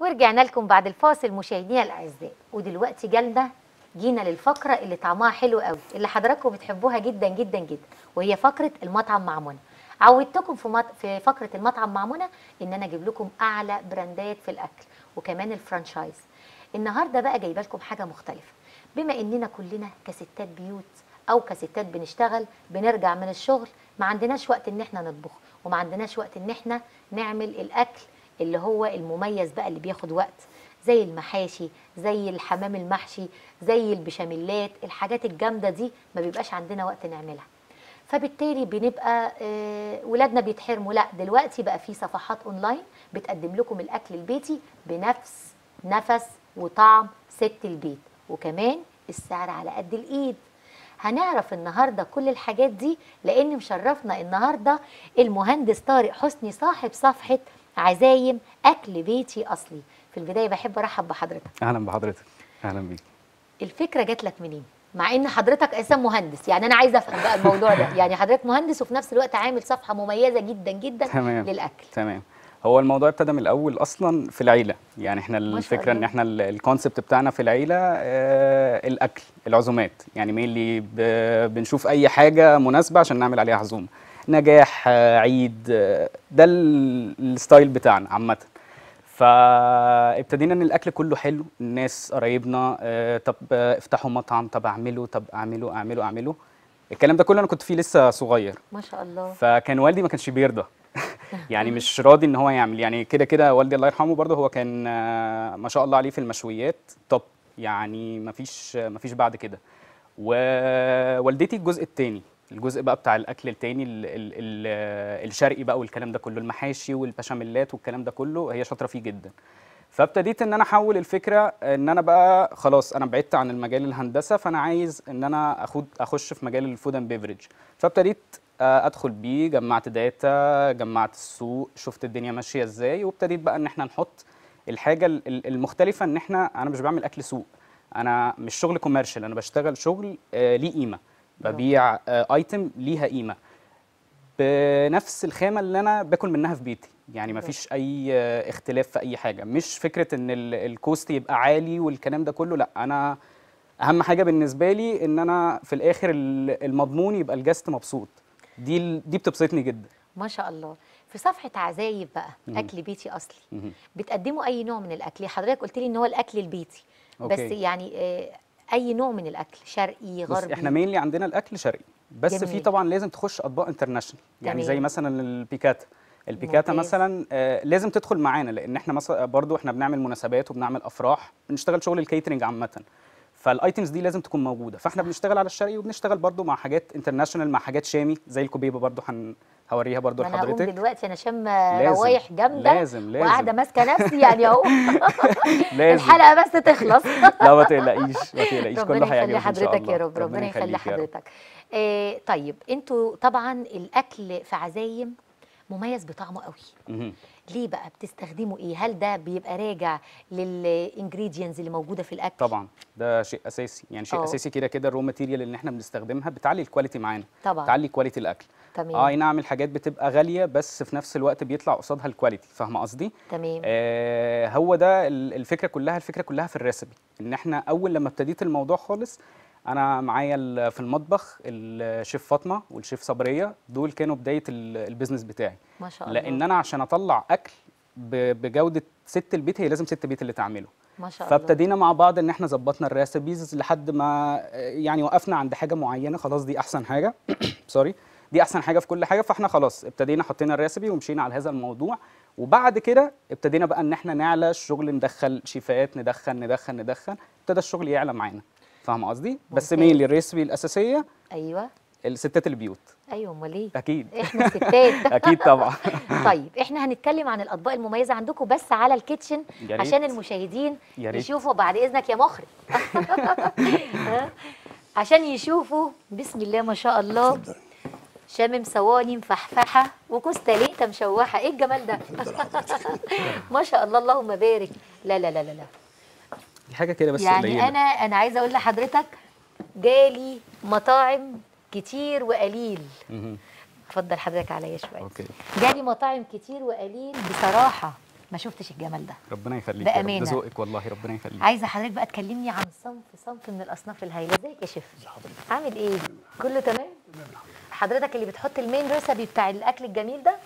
ورجعنا لكم بعد الفاصل مشاهدينا الأعزاء. ودلوقتي جالنا جينا للفقرة اللي طعمها حلو قوي اللي حضراتكم بتحبوها جدا جدا جدا. وهي فقرة المطعم مع منى عودتكم في مط... في فقرة المطعم مع منى إن أنا أجيب لكم أعلى براندات في الأكل وكمان ال franchise. النهارده بقى جايبة لكم حاجة مختلفة. بما إننا كلنا كستات بيوت أو كستات بنشتغل بنرجع من الشغل ما عندناش وقت إن إحنا نطبخ وما عندناش وقت إن إحنا نعمل الأكل اللي هو المميز بقى اللي بياخد وقت زي المحاشي زي الحمام المحشي زي البشاميلات الحاجات الجامدة دي ما بيبقاش عندنا وقت نعملها. فبالتالي بنبقى آه، ولادنا بيتحرموا. لا دلوقتي بقى في صفحات اونلاين بتقدم لكم الأكل البيتي بنفس نفس وطعم ست البيت وكمان السعر على قد الإيد. هنعرف النهارده كل الحاجات دي لأن مشرفنا النهارده المهندس طارق حسني صاحب صفحة عزايم أكل بيتي أصلي. في البداية بحب أرحب بحضرتك. أهلا بحضرتك. أهلا بيك. الفكرة جات لك منين؟ مع إن حضرتك أساسا مهندس. يعني أنا عايزة أفهم بقى الموضوع ده. يعني حضرتك مهندس وفي نفس الوقت عامل صفحة مميزة جدا جدا تمام. للأكل. تمام. هو الموضوع ابتدى من الأول أصلا في العيلة. يعني إحنا الفكرة إن. إحنا ال- الكونسبت بتاعنا في العيلة آه الأكل العزومات. يعني مين بنشوف أي حاجة مناسبة عشان نعمل عليها عزومة. نجاح آه عيد آه ده ال- الستايل بتاعنا عامة. فابتدينا إن الأكل كله حلو الناس قرايبنا آه طب آه افتحوا مطعم طب اعمله طب اعمله اعمله اعمله الكلام ده كله أنا كنت فيه لسه صغير. ما شاء الله. فكان والدي ما كانش بيرضى. يعني مش راضي إن هو يعمل. يعني كده كده والدي الله يرحمه برضه هو كان آه، ما شاء الله عليه في المشويات. top يعني ما فيش ما فيش بعد كده. ووالدتي الجزء التاني. الجزء بقى بتاع الأكل التاني ال ال ال الشرقي بقى والكلام ده كله المحاشي والبشاميلات والكلام ده كله هي شاطرة فيه جدا. فابتديت إن أنا أحول الفكرة إن أنا بقى خلاص أنا بعدت عن المجال الهندسة فأنا عايز إن أنا أخد أخش في مجال ال food and beverage فابتديت آه، أدخل بيه جمعت data جمعت السوق شفت الدنيا ماشية إزاي وابتديت بقى إن إحنا نحط الحاجة ال- ال- المختلفة إن إحنا أنا مش بعمل أكل سوق أنا مش شغل commercial أنا بشتغل شغل آه، ليه قيمة. ببيع item ليها قيمة. بنفس الخامة اللي أنا باكل منها في بيتي. يعني ما فيش أي آه، اختلاف في أي حاجة. مش فكرة إن ال- ال cost يبقى عالي والكلام ده كله لأ. أنا أهم حاجة بالنسبة لي إن أنا في الآخر ال- المضمون يبقى ال guest مبسوط. دي دي بتبسطني جدا. ما شاء الله. في صفحة عزايم بقى مهم. أكل بيتي أصلي. مهم. بتقدموا أي نوع من الأكل؟ حضرتك قلت لي إن هو الأكل البيتي. بس okay. يعني آه، أي نوع من الأكل شرقي غربي إحنا mainly عندنا الأكل شرقي بس في جميل. طبعا لازم تخش أطباق international يعني. زي مثلا البيكاتا البيكاتا ممتاز. مثلا آه لازم تدخل معانا لأن إحنا مثلا برضو إحنا بنعمل مناسبات وبنعمل أفراح بنشتغل شغل ال catering عامة فال items دي لازم تكون موجودة فإحنا بنشتغل على الشرقي وبنشتغل برضو مع حاجات international مع حاجات شامي زي الكوبيبة برضو هن هوريها برضو أنا هقوم لحضرتك. دلوقتي أنا شم لازم. روايح جامدة لازم لازم. وقاعدة ماسكة نفسي يعني أهو. لازم. الحلقة بس تخلص. لا ما تقلقيش ما تقلقيش. كله ربنا هيعجبك يخلي إن شاء حضرتك الله. يا رب ربنا يخلي يخليك يا رب. حضرتك. آه طيب أنتوا طبعا الأكل في عزايم مميز بطعمه قوي. ليه بقى؟ بتستخدموا إيه؟ هل ده بيبقى راجع لل ingredients اللي موجودة في الأكل؟ طبعا ده شيء أساسي. يعني شيء آه. أساسي كده كده ال raw material اللي إحنا بنستخدمها بتعلي ال quality معانا. طبعا. بتعلي quality الأكل. تمام. آه أي نعم الحاجات بتبقى غالية بس في نفس الوقت بيطلع قصادها ال quality فاهمه قصدي؟ تمام. آه هو ده ال- الفكرة كلها الفكرة كلها في ال recipe إن إحنا أول لما ابتديت الموضوع خالص أنا معايا في المطبخ الشيف فاطمة والشيف صبرية دول كانوا بداية ال- ال business بتاعي. ما شاء الله. لأن أنا عشان أطلع أكل بجودة ست البيت هي لازم ست البيت اللي تعمله. ما شاء الله. فابتدينا مع بعض إن إحنا ظبطنا ال recipes لحد ما آه، يعني وقفنا عند حاجة معينة خلاص دي أحسن حاجة. sorry دي أحسن حاجة في كل حاجة فإحنا خلاص ابتدينا حطينا ال recipe ومشينا على هذا الموضوع. وبعد كده ابتدينا بقى إن إحنا نعلى الشغل ندخل chefات ندخل ندخل ندخل ابتدى الشغل يعلى معانا. فاهمة قصدي؟ بس. مين ال recipe الأساسية أيوه. الستات البيوت. أيوه أمال إيه؟ أكيد. إحنا ستات أكيد طبعا. طيب إحنا هنتكلم عن الأطباق المميزة عندكم بس على ال kitchen يا ريت. عشان المشاهدين يا ريت. يشوفوا بعد إذنك يا مخرج؟ عشان يشوفوا. بسم الله ما شاء الله. شامم صواني مفحفحة وكوستاليتا مشوحة. إيه الجمال ده؟ ما شاء الله اللهم بارك. لا لا لا لا لا. دي حاجة كده بس يعني أنا أنا عايزه أقول لحضرتك جالي مطاعم كتير وقليل. اتفضل حضرتك عليا شوية. أوكي. جالي مطاعم كتير وقليل بصراحة. ما شفتش الجمال ده. ربنا يخليك بأمانة. ده ذوقك والله ربنا يخليك. عايزة حضرتك بقى تكلمني عن صنف صنف من الأصناف الهايلة. ازيك يا شيف؟ عامل إيه؟ كله تمام؟ حضرتك اللي بتحط ال main recipe بتاع الأكل الجميل ده؟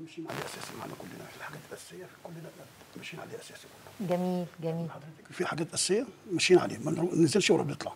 ماشيين عليه أساسي معانا كلنا في الحاجات الاساسيه كلنا ماشيين عليه أساسي. جميل جميل. حضرتك في حاجات أساسية ماشيين عليه ما ننزلش ولا بنطلع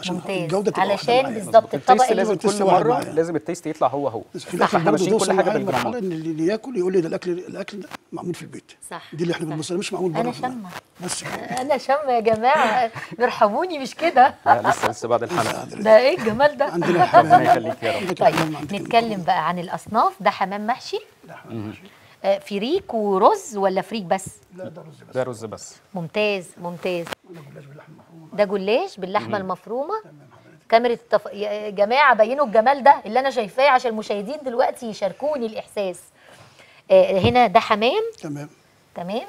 عشان ممتاز. الجودة تبقى علشان. بالظبط الطبق لازم كل مرة. لازم ال taste يطلع هو هو. إحنا ماشيين كل حاجة بالجرامات. إن اللي ياكل يقول لي ده الاكل الأكل ده معمول في البيت. صح، دي اللي إحنا. بنبص مش معمول بره أنا شامة. بس. كده. أنا شامة يا جماعة. ارحموني مش كده؟ لا لسه لسه بعد الحلقة. ده إيه الجمال ده؟ عندنا ربنا حمام يخليك يا رب. طيب نتكلم بقى عن الأصناف. ده حمام محشي؟ لا، حمام محشي. آه، فريك ورز ولا فريك بس؟ لا ده رز بس. ده رز بس. ممتاز ممتاز. ده جلاش باللحمة المفرومة. كاميرا التف... يا جماعة بينوا الجمال ده اللي أنا شايفاه عشان المشاهدين دلوقتي يشاركوني الإحساس. آه، هنا ده حمام. تمام. تمام.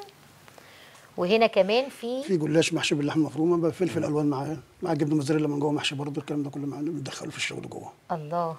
وهنا كمان في في جلاش محشي باللحمة المفرومة بقى فلفل ألوان معاه مع جبنة موزاريلا من جوه محشي برضه الكلام ده كله معانا بندخله في الشغل جوه. الله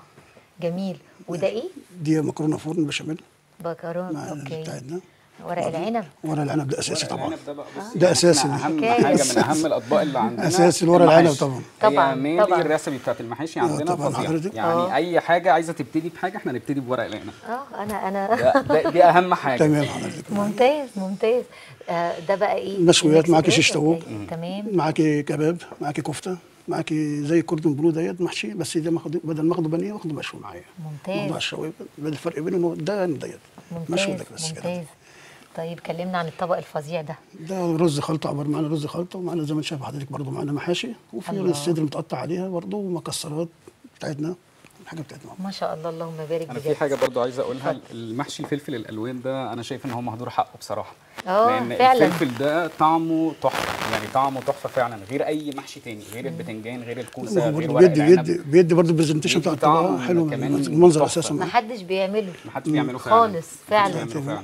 جميل. وده إيه؟ دي مكرونة فرن بشاميل. مكرون مع okay. بتاعتنا ورق العنب. ورق العنب ده أساسي طبعا. العنب ده أساسي. أهم. حاجة من أهم الأطباق اللي عندنا أساسي الورق العنب. طبعا. طبعاً، طبعاً. ال recipe بتاعت المحاشي عندنا طبعاً فظيعه حضرتك. يعني آه. أي حاجة عايزة تبتدي بحاجة إحنا نبتدي بورق العنب. آه أنا أنا. دي أهم حاجة. تمام حضرتك. ممتاز ممتاز. آه ده بقى إيه؟ مشويات معاكي شيش ولا طاووق. تمام. معاكي كباب معاكي كفتة معاكي زي كوردون بلو ديت محشي بس ده ماخد بدل ما أخده بانيه واخده مشوي معايا. ممتاز. موضوع الشوي الفرق بينه ده ديت. مشوي ده ممتاز بس كده. ممتاز. طيب كلمنا عن الطبق الفظيع ده. ده رز خلطة عبارة معانا رز خلطة ومعانا زي ما انت شايف حضرتك برضه معانا محاشي وفي. الصدر متقطع عليها برضه ومكسرات بتاعتنا الحاجة بتاعتنا. ما شاء الله اللهم بارك أنا بجد. في حاجة برضو عايز أقولها المحشي الفلفل الألوان ده أنا شايف إن هو مهدور حقه بصراحة. آه، لأن فعلاً. الفلفل ده طعمه تحفة يعني طعمه تحفة فعلا غير أي محشي تاني غير البتنجان غير الكوسة غير برضه ورق بيدي العنب. بيدي بيدي برضه ال presentation بتاع حلو كمان المنظر. أساسا. ما حدش بيعمله. محدش بيعمله فعلا. خالص فعلا. بيعمله فعلا.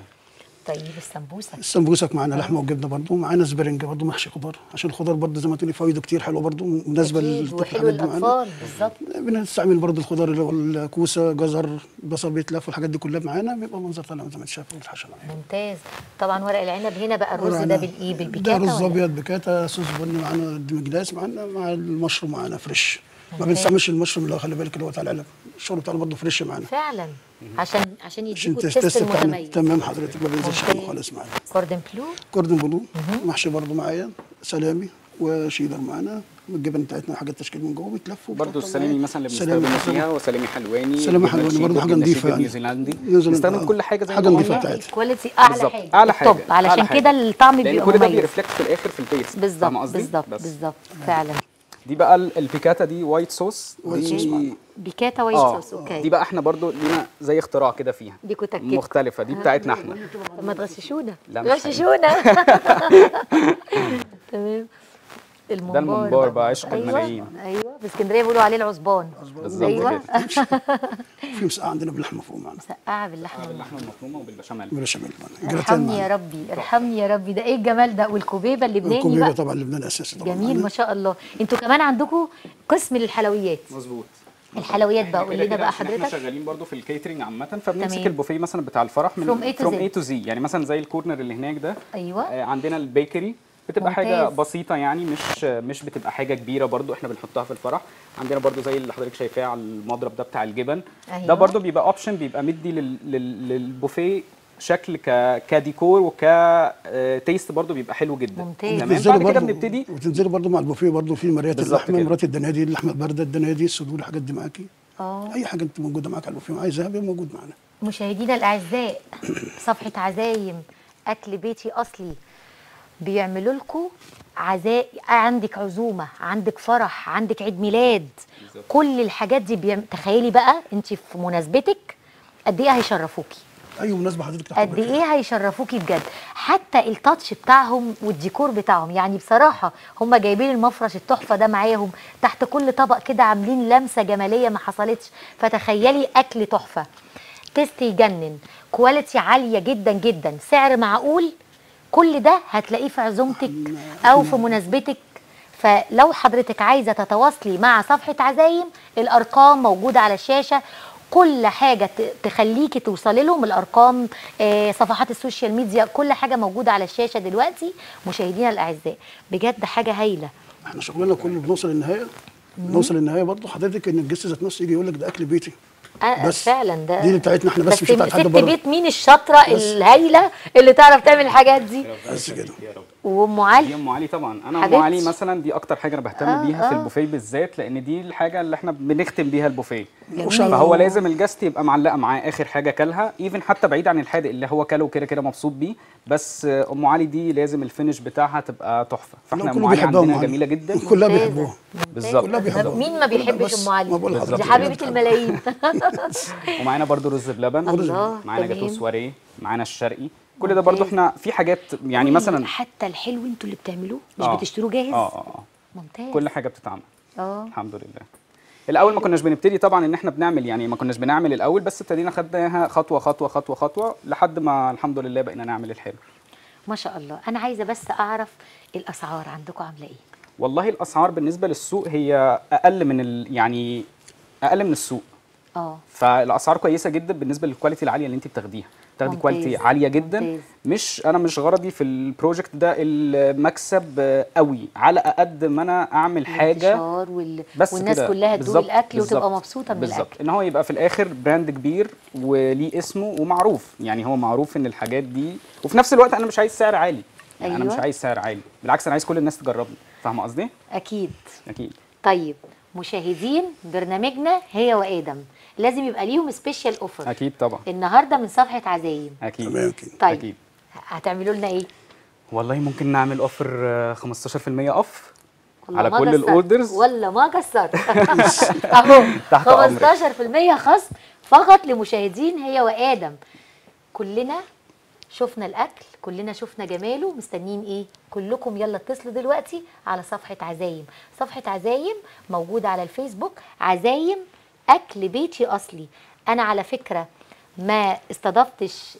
طيب السمبوسه السمبوسك معانا لحمة وجبنة برضه معانا spring برضه محشي خضار عشان الخضار برضه زي ما تقولي فوائده كتير حلوة برضه مناسبة للطفل وحلو الحاجات دي معانا. الأطفال بالظبط بنستعمل برضه الخضار اللي هو الكوسة جزر بصل بيتلف والحاجات دي كلها معانا بيبقى منظر طالع زي ما انت شايف والحشا ممتاز طبعا ورق العنب هنا بقى الرز ده. بالايه ده بالبيكاتا رز ولا؟ أبيض بكاتا صوص بني معانا demi-glace معانا مع المشروم معانا fresh ما. بنستعملش المشروم اللي هو خلي بالك اللي هو بتاع العلب الشغل بتاعنا برضه fresh معانا فعلا عشان عشان عشان يديكوا taste ال taste المتميز تمام حضرتك ما بينزلش. حاجة خالص معانا cordon bleu cordon bleu محشي برضه معايا سلامي وشيدر معانا والجبن بتاعتنا حاجات تشكيل من جوه بيتلفوا برضه السلامي. مثلا اللي بنستخدمه. فيها وسلامي حلواني سلامي حلواني برضه نضيفة شيدر يعني. نيوزيلندي نيوزيلندي، نستخدم آه. كل حاجة زي نضيفة قلنا. بتاعتها. ال quality أعلى حاجة أعلى حاجة ال top علشان أعلى حاجة. كده الطعم بيبقى كل ده مميز بي reflect في الآخر في ال taste بالظبط؟ بالظبط. بالظبط فعلا دي بقى ال- البيكاتا دي white sauce دي. بيكاتا white آه sauce okay. دي بقى إحنا برضو لينا زي اختراع كده فيها. دي كتكتكو. مختلفة دي بتاعتنا إحنا. طب ما تغششونا. لا، غششونا. تمام. الممبار الممبار بقى. عشق أيوة. الملايين. أيوه في اسكندرية بيقولوا عليه العصبان بالظبط. أيوه. في مسقعة عندنا باللحمة مفرومة. معانا مسقعة باللحمة باللحمة المفرومة وبالبشاميل. بالبشاميل. ارحمني يا ربي ارحمني يا ربي. ده إيه الجمال ده؟ والكوبيبة اللبناني الكوبيبه بقى طبعا لبنان أساسي طبعا. جميل معانا. ما شاء الله. أنتوا كمان عندكم قسم للحلويات. مظبوط. الحلويات بقى قول كده لنا بقى عشان إحنا حضرتك. شغالين برضو في ال catering عامة فبنمسك. البوفيه مثلا بتاع الفرح من From A to from Z. A to Z. يعني مثلا زي ال corner اللي هناك ده. أيوه. آه، عندنا ال bakery. بتبقى ممتاز. حاجة بسيطة يعني مش مش بتبقى حاجة كبيرة برضو إحنا بنحطها في الفرح. عندنا برضو زي اللي حضرتك شايفاه على المضرب ده بتاع الجبن. أيوة. ده برضو بيبقى option بيبقى مدي لل... لل... للبوفيه شكل ك... كديكور وك آه، taste برضو بيبقى حلو جدا. ممتاز. تمام؟ بعد كده بنبتدي وتنزلي برضه مع البوفيه برضه في مريات بالظبط اللحمة. مرات الدناديل اللحمة الباردة الدناديل الصدور الحاجات دي معاكي. آه. أي حاجة أنت موجودة معاك على البوفيه. عايزها بيبقى موجود معانا. مشاهدينا الأعزاء صفحة عزايم أكل بيتي أصلي. بيعملوا لكم عزاء عندك عزومة عندك فرح عندك عيد ميلاد. كل الحاجات دي بيعم... تخيلي بقى انت في مناسبتك قد إيه هيشرفوكي. اي مناسبة حضرتك قد إيه هيشرفوكي بجد. حتى التاتش بتاعهم والديكور بتاعهم يعني بصراحة هم جايبين المفرش التحفة ده معاهم تحت كل طبق كده عاملين لمسة جمالية ما حصلتش. فتخيلي أكل تحفة. taste يجنن. quality عالية جدا جدا. سعر معقول؟ كل ده هتلاقيه في عزومتك أو في مناسبتك. فلو حضرتك عايزة تتواصلي مع صفحة عزايم الأرقام موجودة على الشاشة. كل حاجة تخليكي توصلي لهم الأرقام آه، صفحات السوشيال ميديا كل حاجة موجودة على الشاشة دلوقتي. مشاهدينا الأعزاء بجد حاجة هايلة. إحنا شغلنا كله بنوصل للنهايه بنوصل للنهايه برضه. حضرتك إن ال guest ذات نفسه يجي يقول لك ده أكل بيتي. بس فعلا ده دي اللي بتاعتنا إحنا بس مش بتاعت حد ست بره. بيت مين؟ الشاطرة الهايله اللي تعرف تعمل الحاجات دي. بس كده. وأم علي. أم علي طبعا. أنا أم. علي مثلا دي أكتر حاجة أنا بهتم آه، بيها في آه. البوفيه بالذات لأن دي الحاجة اللي إحنا بنختم بيها البوفيه. فهو لازم ال guest يبقى معلقة معاه آخر حاجة كلها even حتى بعيد عن الحادق اللي هو كله كده كده مبسوط بيه. بس آه، أم علي دي لازم الفينش بتاعها تبقى تحفة. فإحنا أم علي عندنا. جميلة جدا. كلها. بيحبوها. بالظبط. مين ما بيحبش بس أم علي؟ دي حبيبة. الملايين. ومعانا برضو رز بلبن. الله، معانا جاتو. سواريه معانا الشرقي. كل ده برضو. إحنا في حاجات يعني مثلا حتى الحلو أنتوا اللي بتعملوه؟ مش آه. بتشتروه جاهز؟ آه آه آه. ممتاز. كل حاجة بتتعمل. آه. الحمد لله. الأول ما كناش بنبتدي طبعا إن إحنا بنعمل يعني ما كناش بنعمل الأول بس ابتدينا خدناها خطوة خطوة خطوة خطوة لحد ما الحمد لله بقينا نعمل الحلو. ما شاء الله. أنا عايزة بس أعرف الأسعار عندكم عاملة إيه؟ والله الأسعار بالنسبة للسوق هي أقل من ال يعني أقل من السوق. آه. فالأسعار كويسة جدا بالنسبة لل quality العالية اللي انت بتاخديها. بتاخدي ممتاز. quality عالية جدا. ممتاز. مش أنا مش غرضي في ال project ده المكسب آه، قوي. على قد ما أنا أعمل حاجة وال... بس والناس كده. كلها تدوق الأكل وتبقى بالظبط، مبسوطة من بالظبط. الأكل. إن هو يبقى في الآخر brand كبير وليه اسمه ومعروف. يعني هو معروف إن الحاجات دي وفي نفس الوقت أنا مش عايز سعر عالي. يعني أنا أيوة. مش عايز سعر عالي. بالعكس أنا عايز كل الناس تجربني. فاهمة قصدي؟ أكيد. أكيد. طيب مشاهدين برنامجنا هي وآدم. لازم يبقى ليهم special offer أكيد طبعا. النهارده من صفحة عزايم. أكيد. تمام. طيب أكيد. هتعملوا لنا إيه؟ والله ممكن نعمل offer آه، 15% off على كل. ال orders ولا ما قصرت. أهو تحت أمرك. 15% خصم فقط لمشاهدين هي وآدم. كلنا شفنا الأكل كلنا شفنا جماله. مستنيين إيه؟ كلكم يلا اتصلوا دلوقتي على صفحة عزايم. صفحة عزايم موجودة على الفيسبوك عزايم أكل بيتي أصلي أنا على فكرة ما استضفتش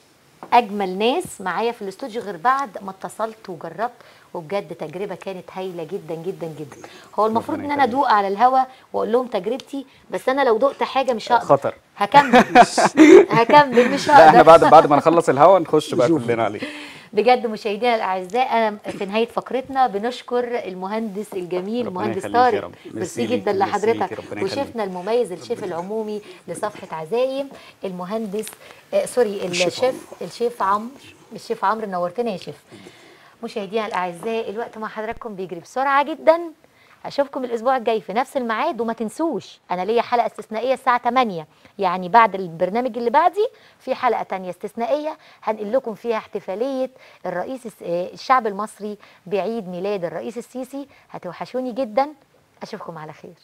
أجمل ناس معايا في الاستوديو غير بعد ما اتصلت وجربت وبجد تجربة كانت هايلة جدا جدا جدا هو المفروض إن أنا. أدوق على الهوا وأقول لهم تجربتي بس أنا لو دقت حاجة مش هقدر خطر. هكمل هكمل مش لا إحنا هقدر بعد بعد ما نخلص الهوا نخش بقى. كلنا عليه بجد مشاهدينا الأعزاء أنا في نهاية فقرتنا بنشكر المهندس الجميل المهندس طارق. ميرسي جدا لحضرتك. وشيفنا المميز الشيف العمومي لصفحة عزايم المهندس آه sorry الشيف الشيف عمرو. الشيف عمرو نورتنا يا شيف. مشاهدينا الأعزاء الوقت مع حضراتكم بيجري بسرعة جدا. أشوفكم الأسبوع الجاي في نفس الميعاد وما تنسوش أنا ليا حلقة استثنائية الساعة 8 يعني بعد البرنامج اللي بعدي في حلقة تانية استثنائية هنقل لكم فيها احتفالية الرئيس آه، الشعب المصري بعيد ميلاد الرئيس السيسي هتوحشوني جدا أشوفكم على خير.